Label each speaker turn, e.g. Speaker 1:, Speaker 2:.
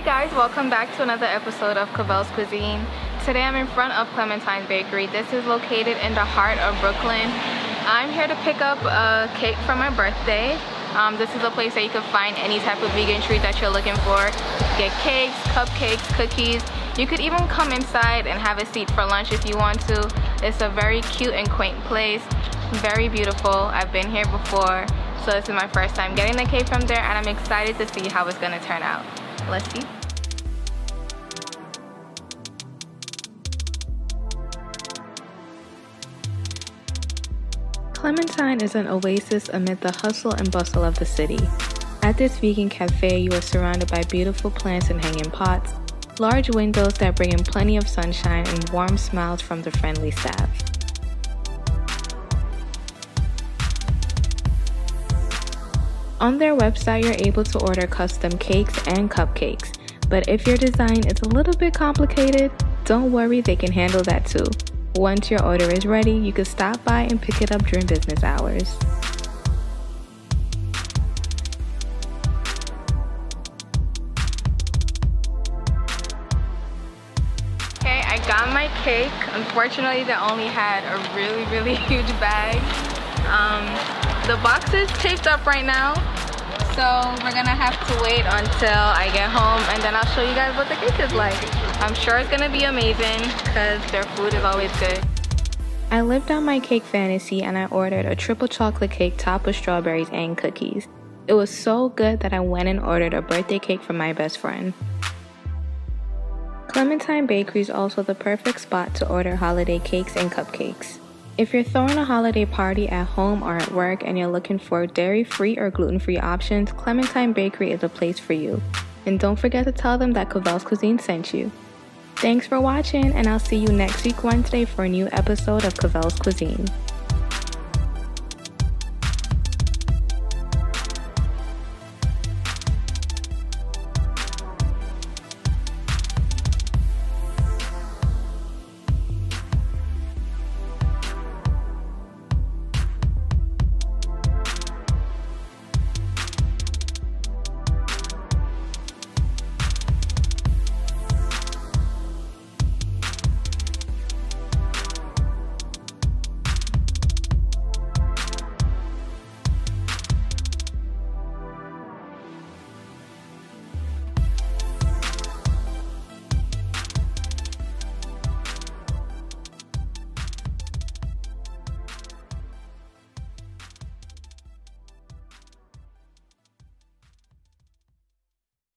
Speaker 1: guys, welcome back to another episode of Cavell's Cuisine. Today I'm in front of Clementine Bakery. This is located in the heart of Brooklyn. I'm here to pick up a cake for my birthday. Um, this is a place that you can find any type of vegan treat that you're looking for. Get cakes, cupcakes, cookies. You could even come inside and have a seat for lunch if you want to. It's a very cute and quaint place. Very beautiful. I've been here before. So this is my first time getting the cake from there and I'm excited to see how it's gonna turn out. Let's see. Clementine is an oasis amid the hustle and bustle of the city. At this vegan cafe, you are surrounded by beautiful plants and hanging pots, large windows that bring in plenty of sunshine and warm smiles from the friendly staff. On their website, you're able to order custom cakes and cupcakes. But if your design is a little bit complicated, don't worry, they can handle that too. Once your order is ready, you can stop by and pick it up during business hours. Okay, I got my cake. Unfortunately, they only had a really, really huge bag. Um, the box is taped up right now, so we're gonna have to wait until I get home and then I'll show you guys what the cake is like. I'm sure it's gonna be amazing because their food is always good. I lived on my cake fantasy and I ordered a triple chocolate cake topped with strawberries and cookies. It was so good that I went and ordered a birthday cake for my best friend. Clementine Bakery is also the perfect spot to order holiday cakes and cupcakes. If you're throwing a holiday party at home or at work and you're looking for dairy free or gluten free options, Clementine Bakery is a place for you. And don't forget to tell them that Cavell's Cuisine sent you. Thanks for watching, and I'll see you next week Wednesday for a new episode of Cavell's Cuisine.